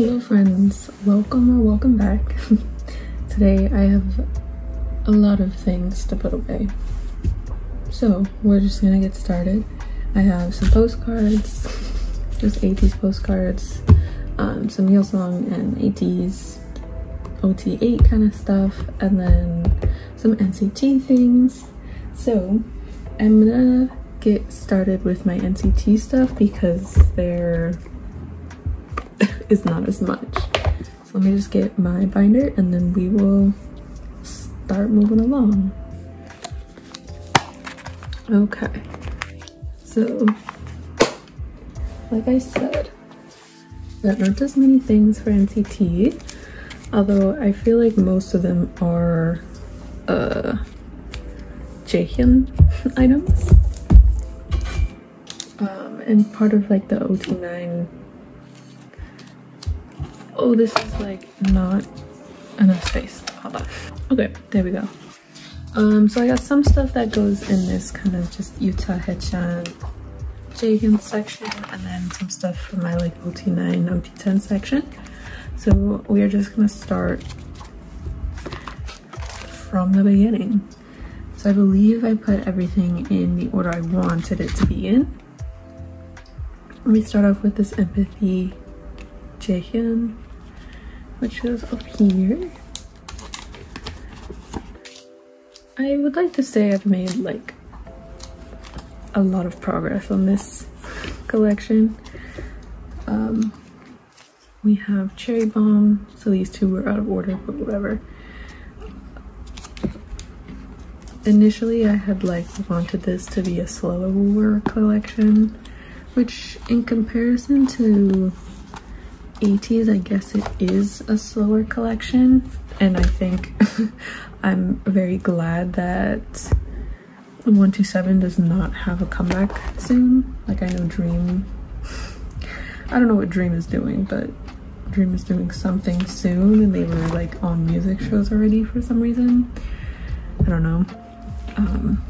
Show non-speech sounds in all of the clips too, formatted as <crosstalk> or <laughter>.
Hello friends, welcome or welcome back. <laughs> Today I have a lot of things to put away. So we're just gonna get started. I have some postcards, <laughs> just ATEEZ postcards, um, some Yeosang and ATEEZ OT8 kind of stuff, and then some NCT things. So I'm gonna get started with my NCT stuff because there is not as much. So let me just get my binder and then we will start moving along. Okay, so like I said, there aren't as many things for NCT, although I feel like most of them are uh, Jaehyun <laughs> items. Um, and part of like the OT9. Oh, this is like not enough space. Hold on. Okay, there we go. Um, so I got some stuff that goes in this kind of just Yuta Haechan Jaehyun section and then some stuff from my like OT9, OT10 section. So we are just gonna start from the beginning. So I believe I put everything in the order I wanted it to be in. Let me start off with this Empathy Jaehyun, which is up here. I would like to say I've made like a lot of progress on this collection. Um, we have Cherry Bomb, so these two were out of order, but whatever. initially I had like wanted this to be a slower collection, which in comparison to ATEEZ, I guess it is a slower collection. And I think <laughs> I'm very glad that 127 does not have a comeback soon. Like I know Dream, I don't know what Dream is doing, but Dream is doing something soon and they were like on music shows already for some reason. I don't know. Um,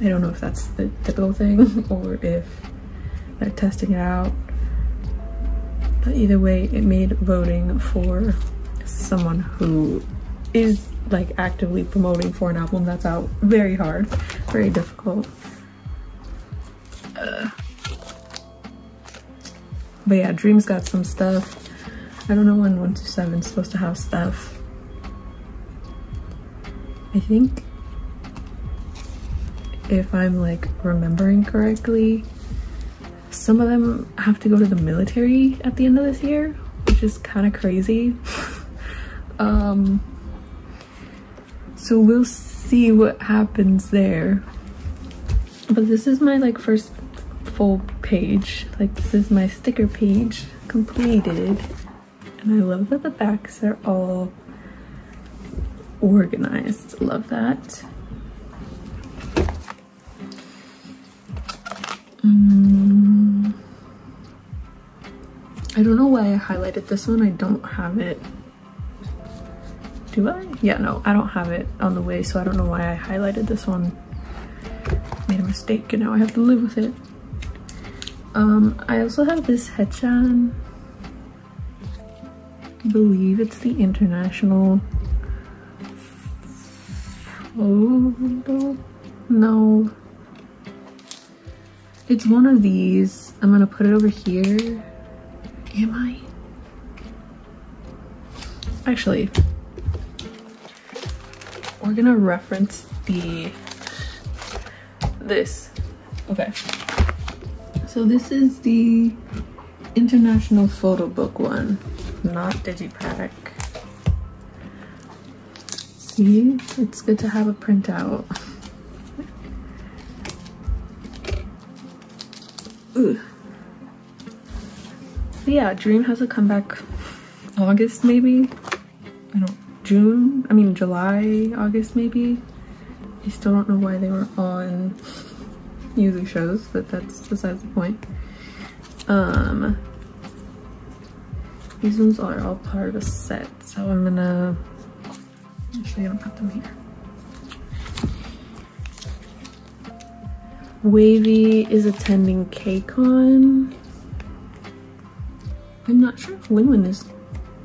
I don't know if that's the typical thing <laughs> or if they're testing it out. But either way, it made voting for someone who is like actively promoting for an album that's out very hard, very difficult. Uh, but yeah, Dream's got some stuff. I don't know when 127 is supposed to have stuff. I think if I'm like remembering correctly, some of them have to go to the military at the end of this year, which is kind of crazy. <laughs> um, so we'll see what happens there. But this is my like first full page. Like this is my sticker page completed. And I love that the backs are all organized. Love that. Mm. I don't know why I highlighted this one. I don't have it. Do I? Yeah, no, I don't have it on the way, so I don't know why I highlighted this one. Made a mistake and now I have to live with it. Um, I also have this Haechan. I believe it's the International Oh, no. It's one of these. I'm gonna put it over here. Am I? Actually, we're gonna reference the, this. Okay. So this is the International Photo Book one, not Digipack see it's good to have a printout Ooh. Yeah dream has a comeback august maybe i don't june i mean july august maybe i still don't know why they were on music shows but that's besides the point um these ones are all part of a set so i'm gonna Actually, I don't have them here. WayV is attending KCON. I'm not sure if Winwin is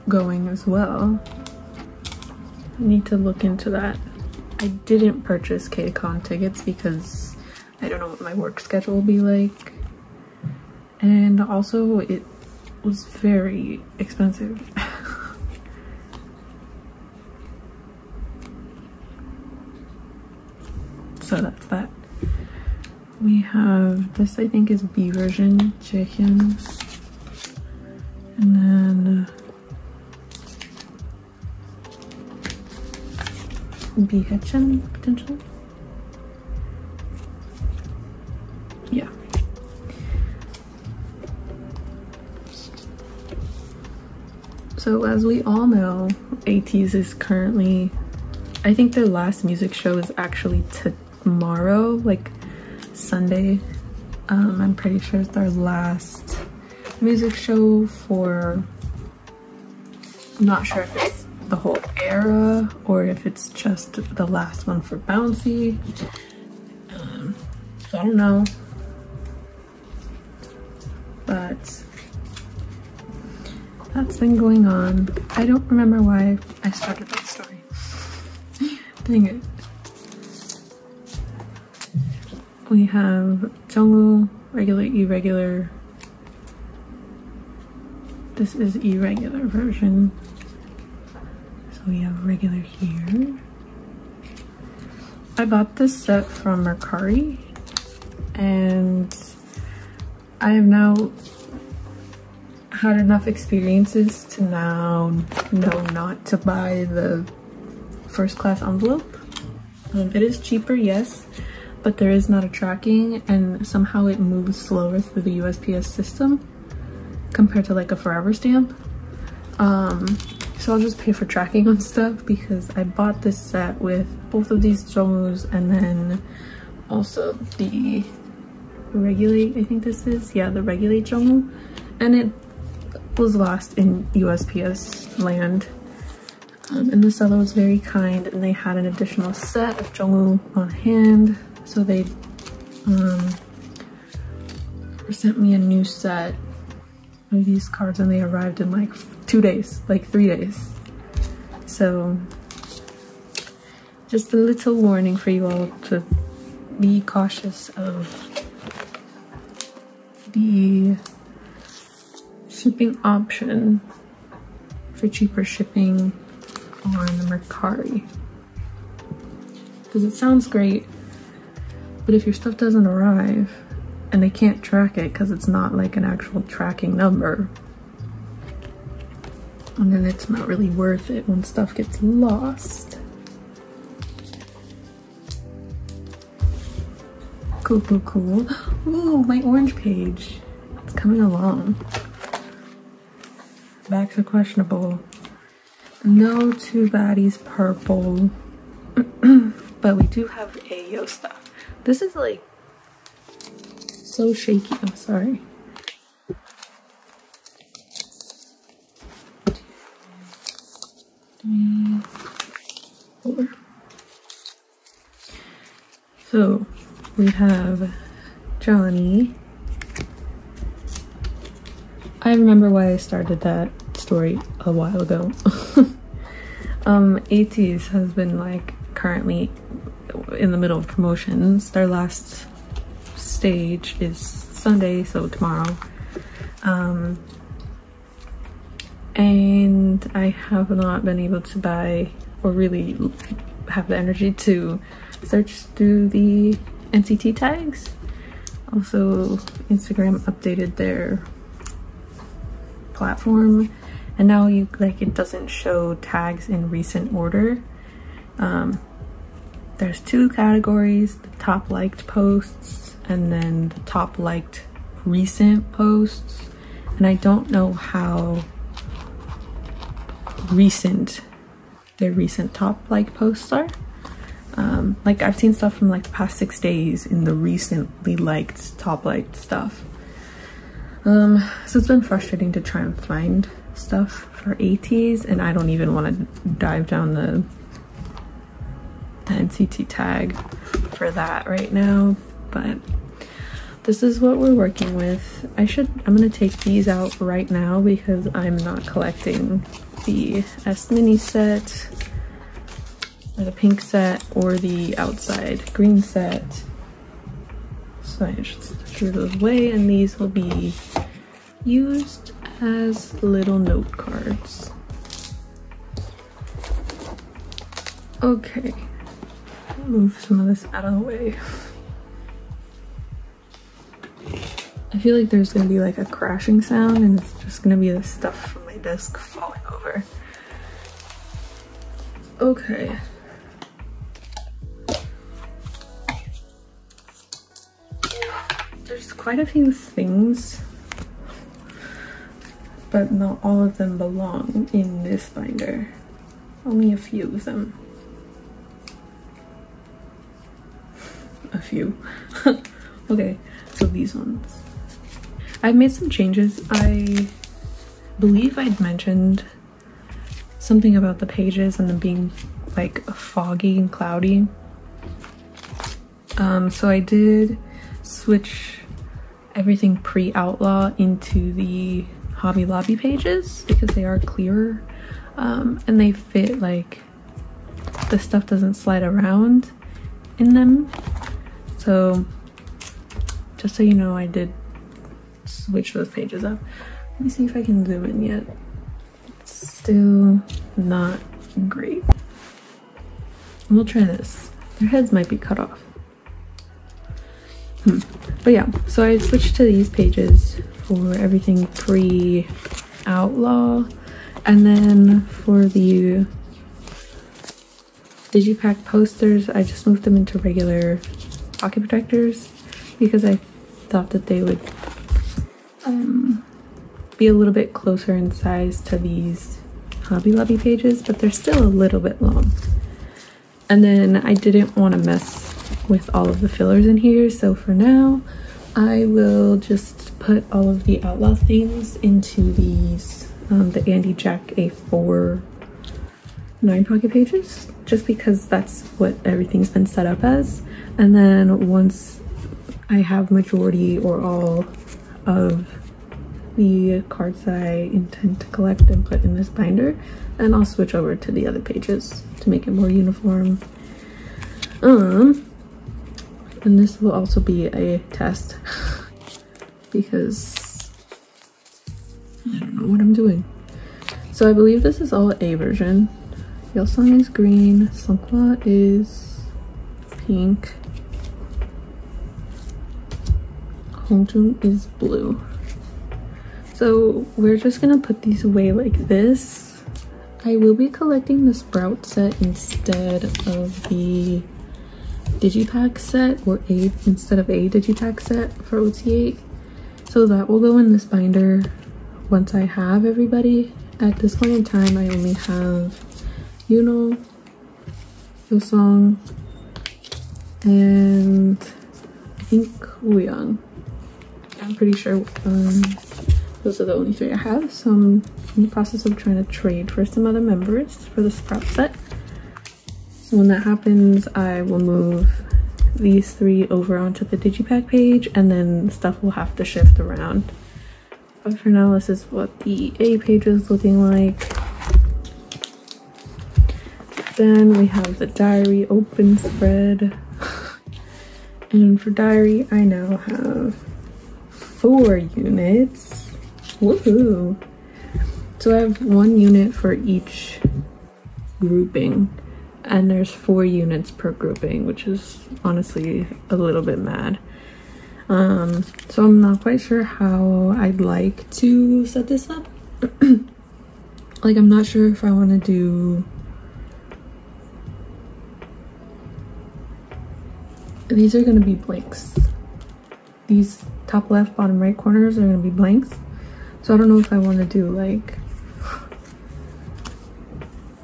going as well. I need to look into that. I didn't purchase KCON tickets because I don't know what my work schedule will be like. And also it was very expensive. <laughs> so that's that. We have this I think is B version, chicken. And then B Haechan potentially. Yeah. So as we all know, ATEEZ is currently, I think their last music show is actually tomorrow, like Sunday. Um, I'm pretty sure it's their last music show for, I'm not sure if it's the whole era or if it's just the last one for Bouncy. Um, so I don't know. But that's been going on. I don't remember why I started that story. <laughs> Dang it. We have Jungwoo, regular, irregular. This is irregular version. So we have regular here. I bought this set from Mercari and I have now had enough experiences to now know not to buy the first class envelope. Um, it is cheaper, yes, but there is not a tracking and somehow it moves slower through the USPS system compared to like a forever stamp. Um, so I'll just pay for tracking on stuff because I bought this set with both of these Jungwoos and then also the Regulate, I think this is. Yeah, the Regulate Jungwoo. And it was lost in USPS land. Um, and the seller was very kind and they had an additional set of Jungwoo on hand. So they um, sent me a new set of these cards and they arrived in like two days, like three days. So just a little warning for you all to be cautious of the shipping option for cheaper shipping on the Mercari. Because it sounds great, but if your stuff doesn't arrive and they can't track it because it's not like an actual tracking number, and then it's not really worth it when stuff gets lost. Cool, cool, cool. <gasps> Ooh, my orange page. It's coming along. Back to questionable. No two baddies purple. <clears throat> but we do have Ayo stuff. This is like so shaky. I'm sorry. So we have Johnny. I remember why I started that story a while ago. <laughs> um, ATEEZ has been like currently in the middle of promotions. Their last stage is Sunday, so tomorrow. Um, and I have not been able to buy or really have the energy to search through the NCT tags. Also, Instagram updated their platform and now you like it doesn't show tags in recent order. Um, there's two categories, the top liked posts and then the top liked recent posts. And I don't know how recent their recent top like posts are. Um, like I've seen stuff from like the past six days in the recently liked top liked stuff. Um, so it's been frustrating to try and find stuff for ATEEZ and I don't even want to dive down the, the NCT tag for that right now. But this is what we're working with. I should, I'm gonna take these out right now because I'm not collecting the S Mini set or the pink set or the outside green set. So I just threw those away and these will be used as little note cards. Okay, move some of this out of the way. <laughs> feel like there's gonna be like a crashing sound and it's just gonna be the stuff from my desk falling over. Okay. There's quite a few things, but not all of them belong in this binder. Only a few of them. A few. <laughs> okay, so these ones. I've made some changes. I believe I'd mentioned something about the pages and them being like foggy and cloudy. Um, so I did switch everything pre-outlaw into the Hobby Lobby pages because they are clearer um, and they fit like the stuff doesn't slide around in them. So just so you know, I did switch those pages up. Let me see if I can zoom in yet. It's still not great. We'll try this. Their heads might be cut off. Hmm. But yeah, so I switched to these pages for everything pre-outlaw. And then for the Digipack posters, I just moved them into regular pocket protectors because I thought that they would um, be a little bit closer in size to these Hobby Lobby pages, but they're still a little bit long. And then I didn't want to mess with all of the fillers in here, so for now, I will just put all of the Outlaw themes into these, um, the Andy Jack A4 nine pocket pages, just because that's what everything's been set up as. And then once I have majority or all of the cards that I intend to collect and put in this binder and I'll switch over to the other pages to make it more uniform. Um, and this will also be a test <laughs> because I don't know what I'm doing. So I believe this is all A version. Yeosang is green, Seonghwa is pink, Hongjoong is blue. So we're just gonna put these away like this. I will be collecting the Sprout set instead of the Digipack set or a instead of a Digipack set for OT8. So that will go in this binder once I have everybody. At this point in time, I only have Yunho, Yeosang, and I think Wooyoung. I'm pretty sure um, those are the only three I have. So I'm in the process of trying to trade for some other members for the Sprout set. So when that happens, I will move these three over onto the Digipack page and then stuff will have to shift around. But for now, this is what the A page is looking like. Then we have the diary open spread. <laughs> and for diary, I now have four units. Woohoo! So I have one unit for each grouping and there's four units per grouping, which is honestly a little bit mad. Um, so I'm not quite sure how I'd like to set this up. <clears throat> like I'm not sure if I want to do these are going to be blanks these top left bottom right corners are going to be blanks. So i don't know if i want to do like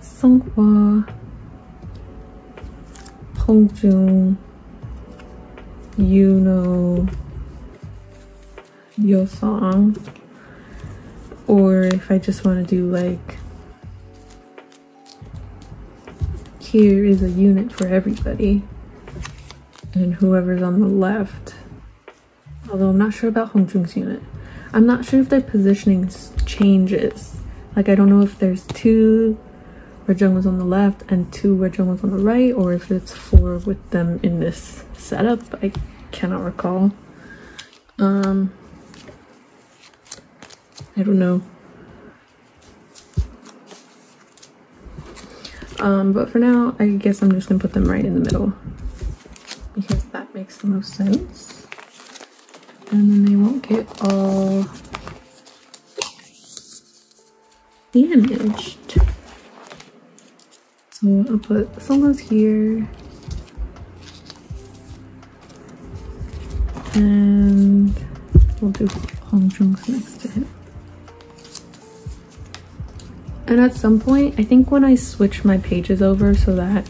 Seonghwa, Hongjoong, Yunho, Yeosang, or if I just want to do like here is a unit for everybody and whoever's on the left Although I'm not sure about Hongjoong's unit. I'm not sure if their positioning changes. Like I don't know if there's two where Jung was on the left and two where Jung was on the right or if it's four with them in this setup. I cannot recall. Um, I don't know. Um, but for now, I guess I'm just gonna put them right in the middle because that makes the most sense. And then they won't get all damaged. So I'll put solos here. And we'll do Hongjoong's next to him. And at some point, I think when I switch my pages over so that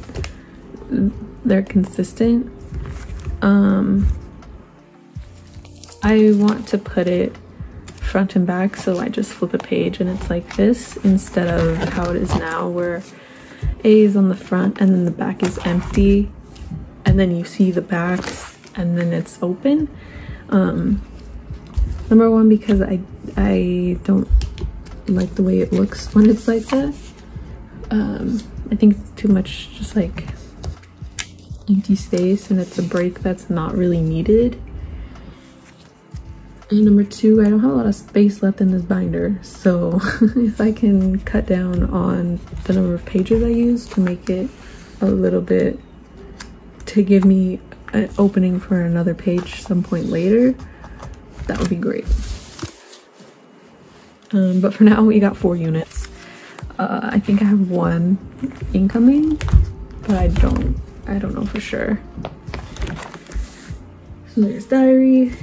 they're consistent, um, I want to put it front and back so I just flip a page and it's like this instead of how it is now where A is on the front and then the back is empty and then you see the backs and then it's open. Um, number one because I I don't like the way it looks when it's like that. Um, I think it's too much just like empty space and it's a break that's not really needed. And number two, I don't have a lot of space left in this binder. So <laughs> if I can cut down on the number of pages I use to make it a little bit, to give me an opening for another page some point later, that would be great. Um, but for now, we got four units. Uh, I think I have one incoming, but I don't, I don't know for sure. So there's diary.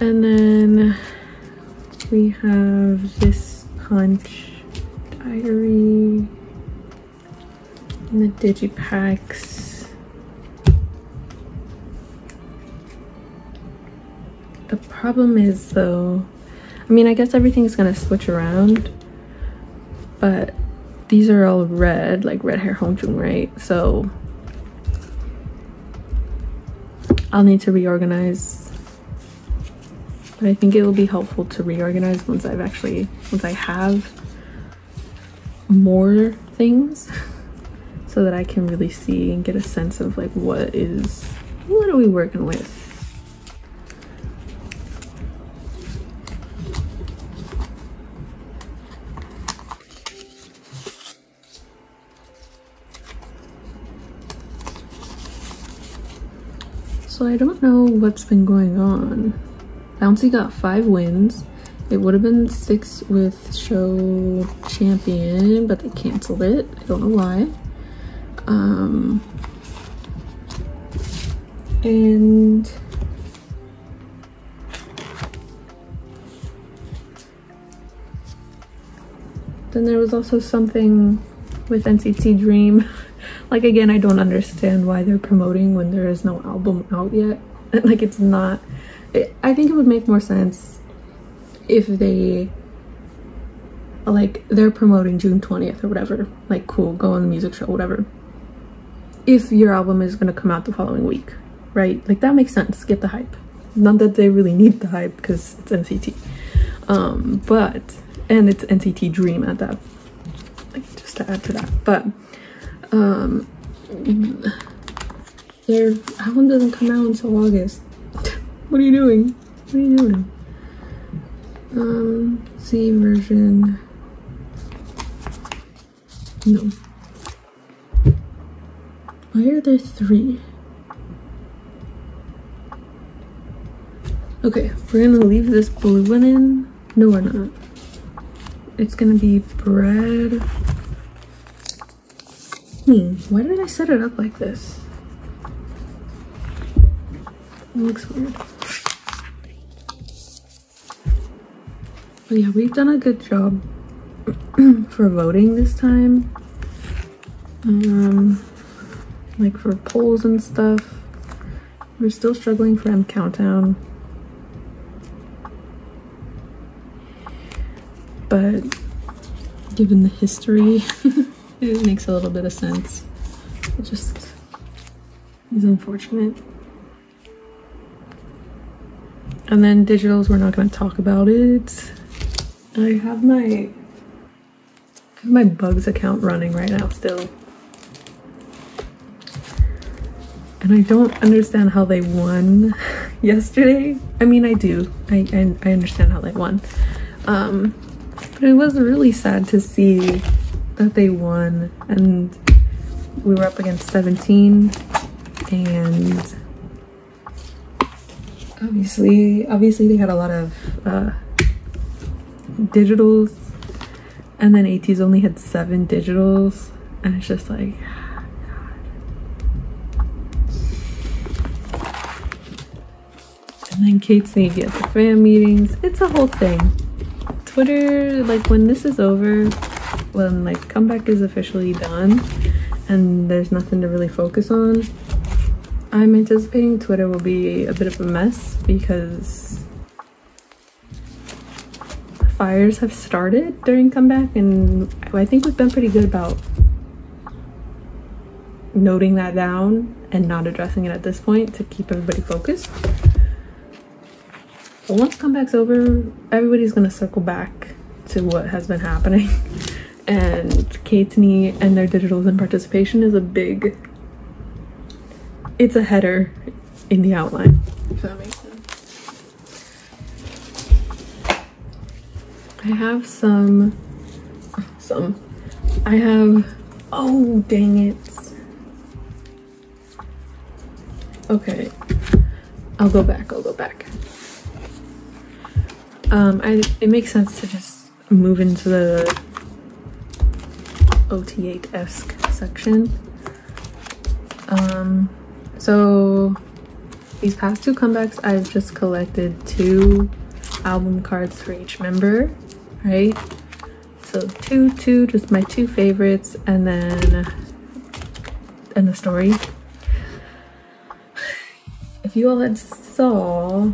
And then we have this punch diary and the digipacks. The problem is though, I mean, I guess everything's gonna switch around, but these are all red, like red hair Hongjoong, right? So I'll need to reorganize. But I think it will be helpful to reorganize once I've actually, once I have more things <laughs> so that I can really see and get a sense of like what is, what are we working with? So I don't know what's been going on. Bouncy got five wins. It would have been six with show champion, but they canceled it. I don't know why. Um, and then there was also something with NCT Dream <laughs> like again i don't understand why they're promoting when there is no album out yet <laughs> like it's not i think it would make more sense if they like they're promoting june 20th or whatever. Like cool go on the music show whatever. If your album is going to come out the following week right? Like that makes sense. Get the hype. Not that they really need the hype because it's nct um but and it's nct dream at that. Like just to add to that. But um, their album doesn't come out until August. What are you doing? What are you doing? Um, C version. No. Why are there three? Okay, we're gonna leave this blue one in. No, we're not. It's gonna be bread Hmm, why did I set it up like this? It looks weird. But yeah, we've done a good job <clears throat> for voting this time. Um, like for polls and stuff. We're still struggling for M Countdown. But given the history <laughs> it makes a little bit of sense. It just is unfortunate. And then digitals, we're not going to talk about it. I have my my bugs account running right now still. And I don't understand how they won <laughs> yesterday. I mean, I do. I, I, I understand how they won. Um, but it was really sad to see that they won. And we were up against 17. And obviously, obviously they had a lot of uh, digitals. And then ATEEZ only had seven digitals. And it's just like, And then Kate's saying he has the fan meetings. It's a whole thing. Twitter, like when this is over, when like comeback is officially done and there's nothing to really focus on, I'm anticipating Twitter will be a bit of a mess because fires have started during comeback and I think we've been pretty good about noting that down and not addressing it at this point to keep everybody focused. But once comeback's over, everybody's gonna circle back to what has been happening. <laughs> and Kateny and their digitals and participation is a big, it's a header in the outline, if that makes I have some, some, I have, oh dang it. Okay, I'll go back, I'll go back. Um, I, it makes sense to just move into the OT8-esque section. Um, so these past two comebacks, I've just collected two album cards for each member, right? So two, two, just my two favorites, and then and the story. If you all had saw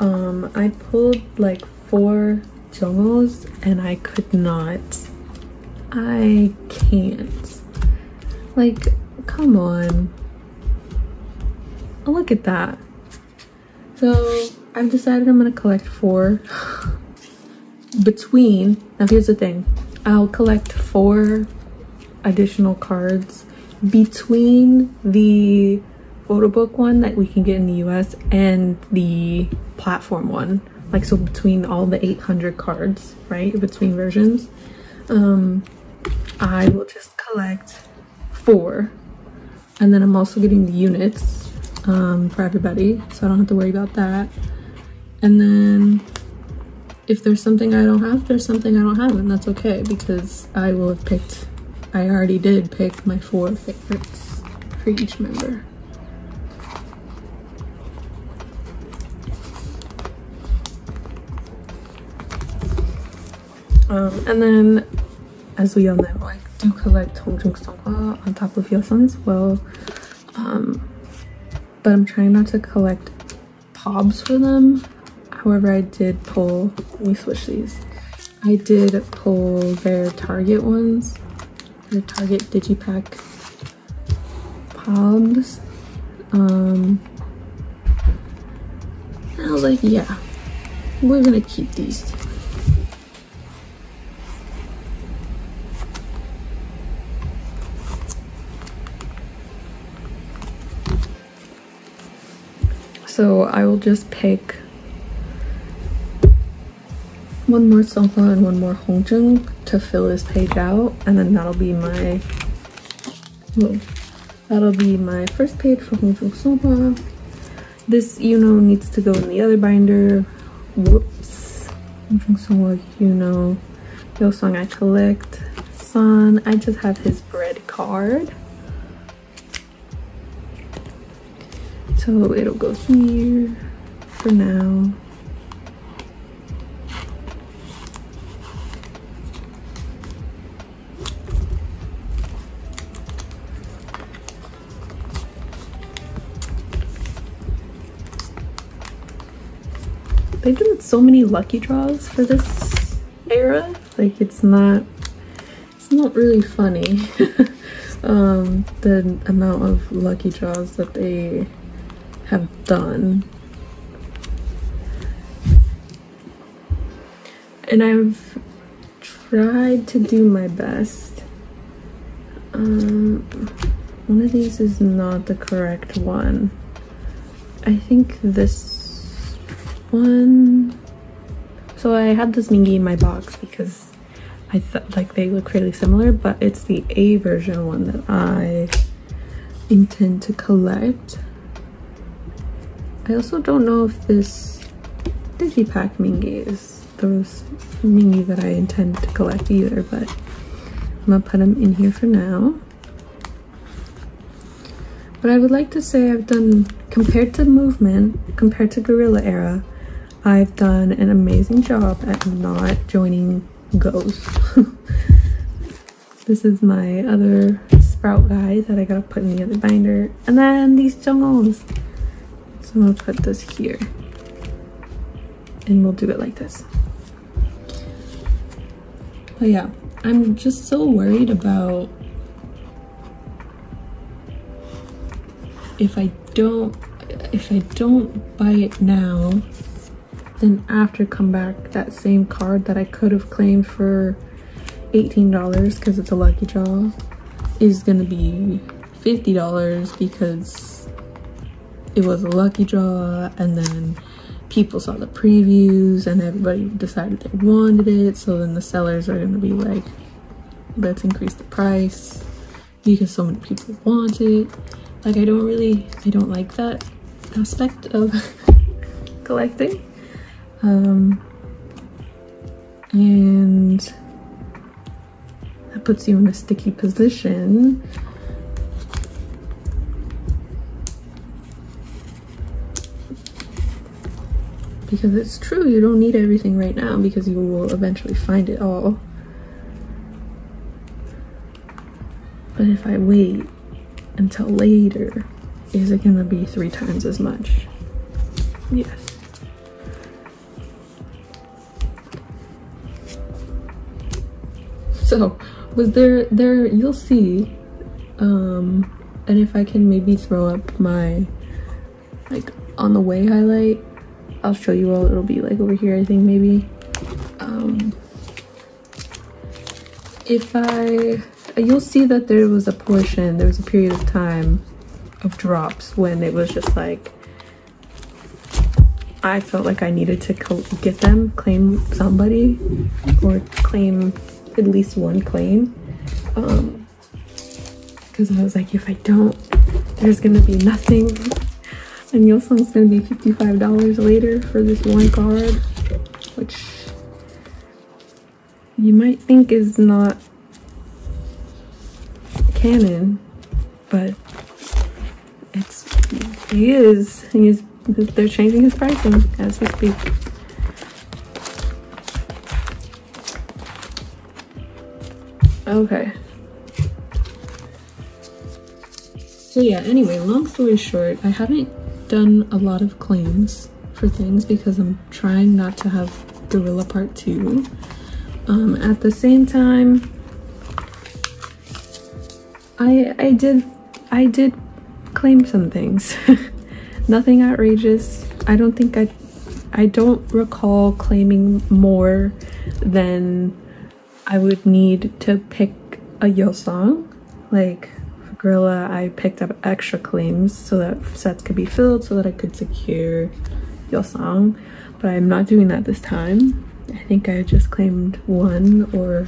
um i pulled like four jungles and i could not. I can't. Like come on. Look at that. So i've decided i'm gonna collect four <laughs> between now here's the thing i'll collect four additional cards between the photo book one that we can get in the US and the platform one. Like so between all the 800 cards, right? Between versions. Um, I will just collect four. And then I'm also getting the units um, for everybody. So I don't have to worry about that. And then if there's something I don't have, there's something I don't have. And that's okay because I will have picked, I already did pick my four favorites for each member. Um, and then, as we all know, I do collect Hongjoong Seonghwa on top of Yeosang as well. Um, but I'm trying not to collect pobs for them. However, I did pull, let me switch these. I did pull their Target ones, their Target Digipack pobs. Um, I was like, yeah, we're gonna keep these. So I will just pick one more Seonghwa and one more Hongjoong to fill this page out and then that'll be my that'll be my first page for Hongjoong Seonghwa. This Yunho needs to go in the other binder. Whoops. Hongjoong Seonghwa Yunho. Yeosang I collect. San, I just have his bread card. So it'll go here for now. They've done so many lucky draws for this era. Like it's not, it's not really funny. <laughs> um, the amount of lucky draws that they have done. and I've tried to do my best. Um, one of these is not the correct one. I think this one. So I had this Mingi in my box because I thought like they look really similar, but it's the A version one that I intend to collect. I also don't know if this Digipack Mingi is those Mingi that I intend to collect either, but I'm gonna put them in here for now. But I would like to say I've done, compared to movement, compared to Guerrilla Era, I've done an amazing job at not joining goes. <laughs> this is my other sprout guy that I gotta put in the other binder. And then these jungles. So I'm gonna put this here. And we'll do it like this. But yeah, I'm just so worried about if I don't if I don't buy it now then after come back that same card that I could have claimed for $18 because it's a lucky draw is gonna be $50 because it was a lucky draw and then people saw the previews and everybody decided they wanted it so then the sellers are gonna be like let's increase the price because so many people want it like I don't really, I don't like that aspect of <laughs> collecting. Um, and that puts you in a sticky position. Because it's true, you don't need everything right now because you will eventually find it all. But if I wait until later, is it gonna be three times as much? Yes. So, was there, there, you'll see, um, and if I can maybe throw up my, like, on the way highlight, I'll show you what it'll be like over here, I think, maybe. Um, if I you'll see that there was a portion, there was a period of time of drops when it was just like, I felt like I needed to get them, claim somebody, or claim at least one claim. Um, because I was like, if I don't, there's gonna be nothing. And Yeosang's gonna be $55 later for this one card, which you might think is not canon, but it's he is he is they're changing his pricing as we speak. Okay. So yeah, anyway, long story short, I haven't done a lot of claims for things because I'm trying not to have Guerrilla Part 2. Um, at the same time, I I did I did claim some things. <laughs> Nothing outrageous. I don't think I I don't recall claiming more than I would need to pick a Yeosang. Like for Guerrilla, I picked up extra claims so that sets could be filled so that I could secure Yeosang. But I'm not doing that this time. I think I just claimed one or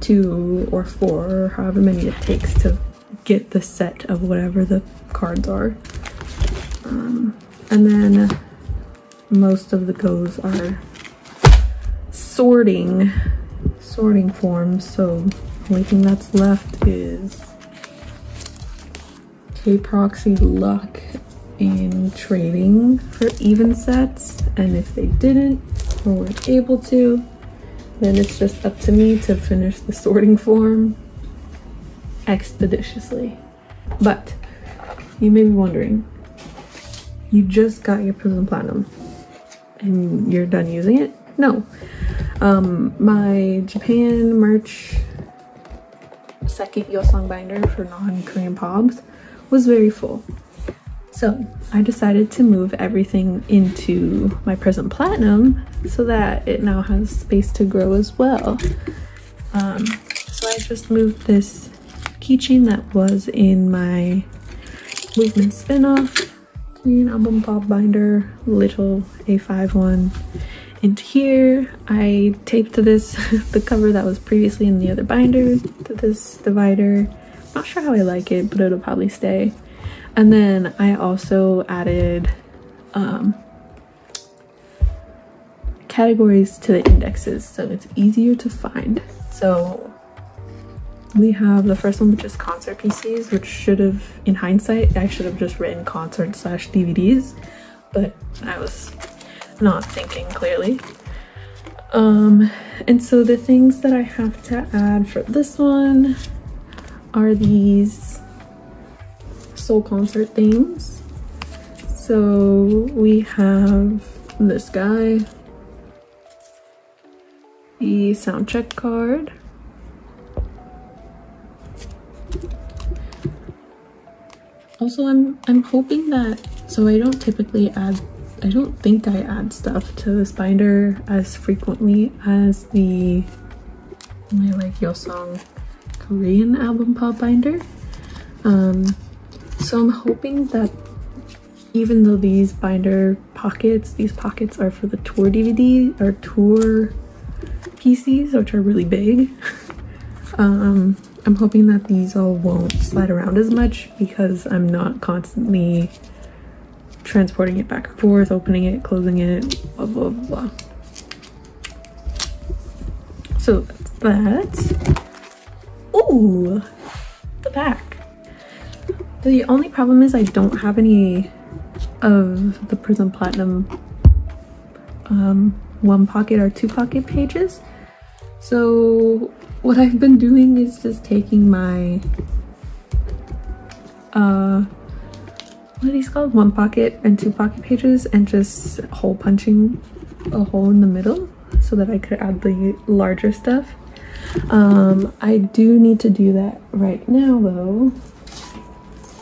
two or four or however many it takes to get the set of whatever the cards are. Um, and then most of the goes are sorting, sorting form, So only thing that's left is K-Proxy luck in trading for even sets. And if they didn't or weren't able to, then it's just up to me to finish the sorting form expeditiously. But you may be wondering, you just got your Prism Platinum and you're done using it? No. Um, my Japan merch second Yeosang binder for non-Korean pobs was very full. So I decided to move everything into my Prism Platinum so that it now has space to grow as well. Um, so I just moved this keychain that was in my movement spin-off green album pop binder little a5 one into here i taped this <laughs> the cover that was previously in the other binder to this divider. Not sure how i like it but it'll probably stay. And then i also added um, categories to the indexes so it's easier to find. So we have the first one which is concert pcs which should have in hindsight i should have just written concert slash dvds but i was not thinking clearly. Um and so the things that i have to add for this one are these Seoul concert things so we have this guy the sound check card. Also, I'm I'm hoping that so I don't typically add I don't think I add stuff to this binder as frequently as the my like Yeosang Korean album pop binder. Um, so I'm hoping that even though these binder pockets, these pockets are for the tour DVD or tour PCs, which are really big. <laughs> um, I'm hoping that these all won't slide around as much because I'm not constantly transporting it back and forth, opening it, closing it, blah, blah, blah. So that's that. Ooh, the back. The only problem is I don't have any of the Prism Platinum um, one pocket or two pocket pages. So what I've been doing is just taking my uh what are these called? One pocket and two pocket pages and just hole punching a hole in the middle so that I could add the larger stuff. Um I do need to do that right now though.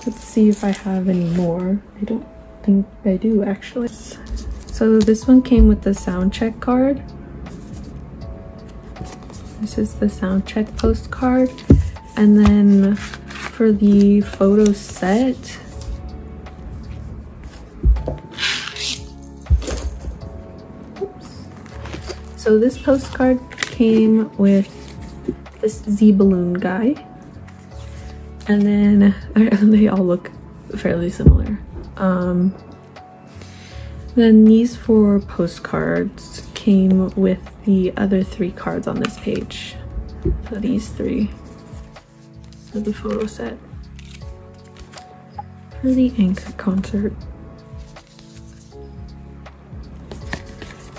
Let's see if I have any more. I don't think I do actually. So this one came with the sound check card. This is the sound check postcard. And then for the photo set, So this postcard came with this Z balloon guy. And then <laughs> they all look fairly similar. Um, then these four postcards came with the other three cards on this page. So these three for the photo set for the anchor concert.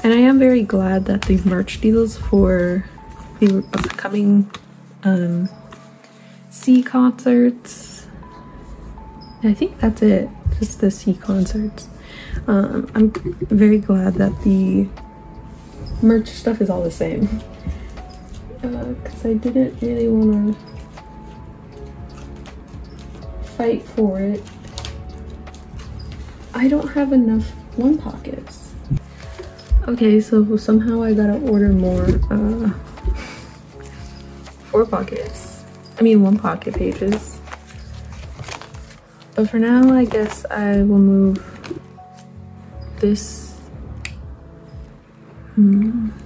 And I am very glad that the merch deals for the upcoming um, C concerts. I think that's it, just the C concerts. Um, I'm very glad that the merch stuff is all the same. Because uh, I didn't really want to fight for it. I don't have enough one pockets. Okay, so somehow I gotta order more uh, four pockets. I mean one pocket pages. But for now, I guess I will move this Hmm.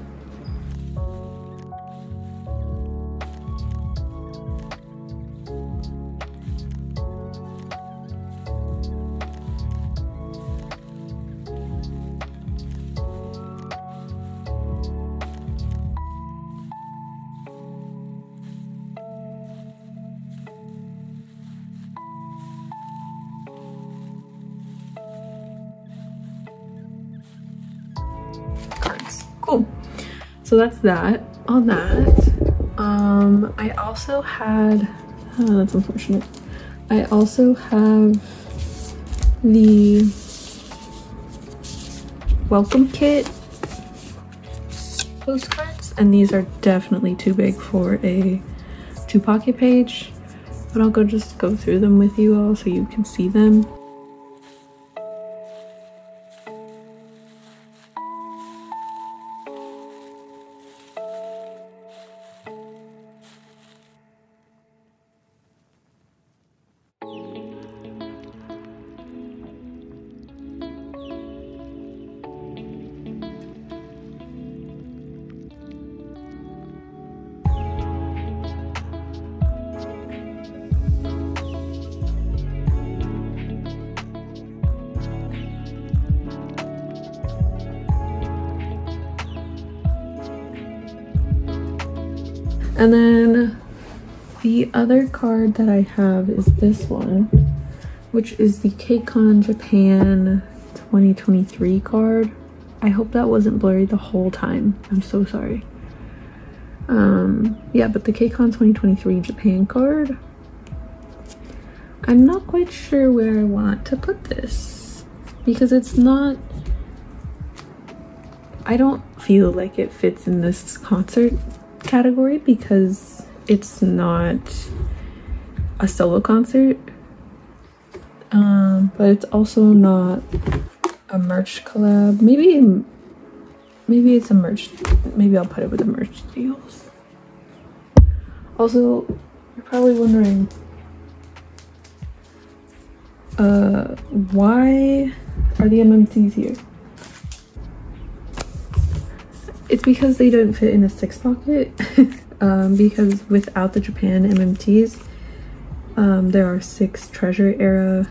So that's that. On that um i also had oh, that's unfortunate. I also have the welcome kit postcards and these are definitely too big for a two pocket page but i'll go just go through them with you all so you can see them the other card that I have is this one, which is the KCON Japan 2023 card. I hope that wasn't blurry the whole time. I'm so sorry. Um, yeah, but the KCON 2023 Japan card, I'm not quite sure where I want to put this because it's not, I don't feel like it fits in this concert category because it's not a solo concert um but it's also not a merch collab. Maybe maybe it's a merch maybe i'll put it with the merch deals. Also you're probably wondering uh why are the mmts here? It's because they don't fit in a six pocket <laughs> um, because without the Japan MMTs, um, there are six treasure era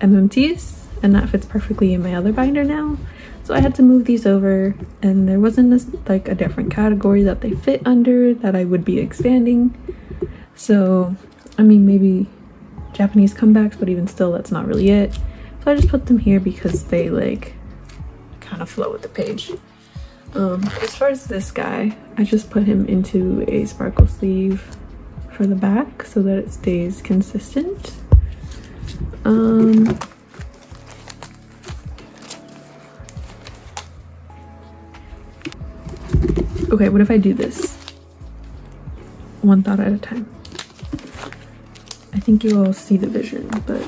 MMTs and that fits perfectly in my other binder now. So I had to move these over and there wasn't this, like a different category that they fit under that I would be expanding. So, I mean, maybe Japanese comebacks, but even still, that's not really it. So I just put them here because they like kind of flow with the page. Um, as far as this guy, I just put him into a sparkle sleeve for the back so that it stays consistent. Um, okay, what if I do this? One thought at a time. I think you all see the vision, but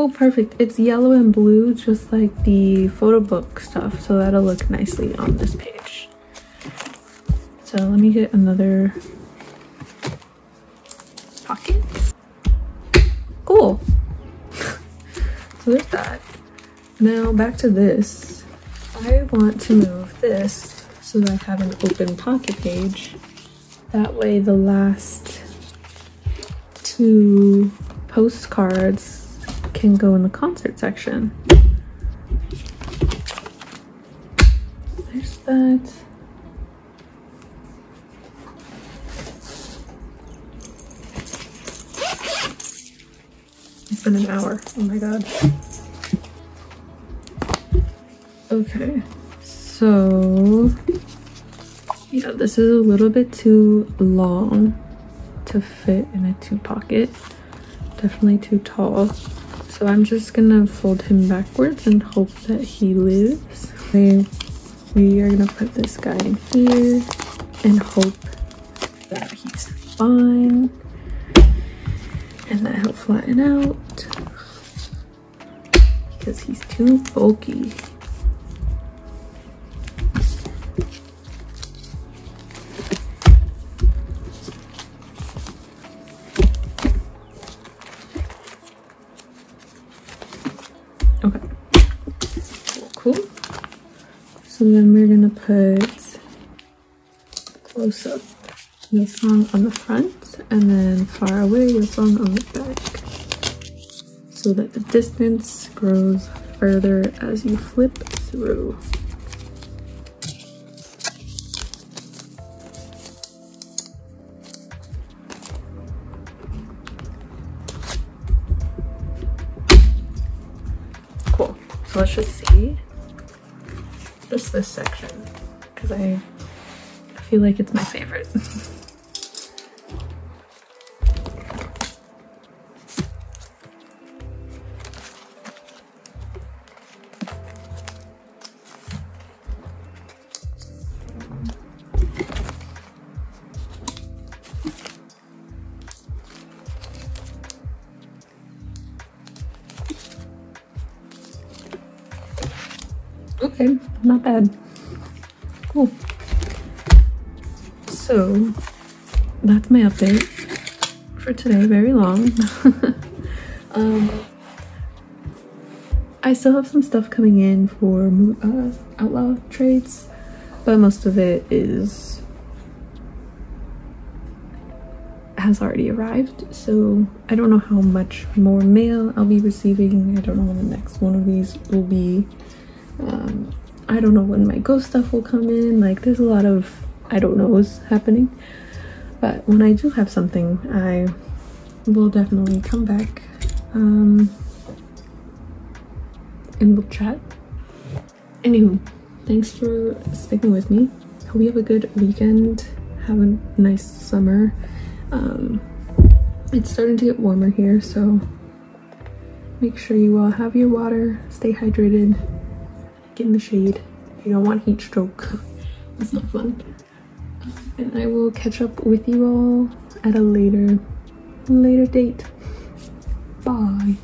Oh, perfect. It's yellow and blue, just like the photo book stuff. So that'll look nicely on this page. So let me get another pocket. Cool. <laughs> so there's that. Now back to this. I want to move this so that I have an open pocket page. That way the last two postcards can go in the concert section. There's that. It's been an hour. Oh my god. Okay. So, yeah, this is a little bit too long to fit in a two pocket. Definitely too tall. So I'm just gonna fold him backwards and hope that he lives. We, are gonna put this guy in here and hope that he's fine and that he'll flatten out because he's too bulky. So then we're gonna put close up your song on the front and then far away your song on the back so that the distance grows further as you flip through. This section because I, feel like it's my favorite. <laughs> not bad. Cool. So, that's my update for today. Very long. <laughs> um, I still have some stuff coming in for uh, Outlaw trades, but most of it is has already arrived so i don't know how much more mail i'll be receiving i don't know when the next one of these will be um, i don't know when my ghost stuff will come in like there's a lot of i don't knows happening. But when i do have something i will definitely come back um, and we'll chat. Anywho thanks for sticking with me. Hope you have a good weekend. Have a nice summer. Um, it's starting to get warmer here so make sure you all have your water stay hydrated in the shade. You don't want heat stroke. <laughs> It's not fun. And i will catch up with you all at a later later date. Bye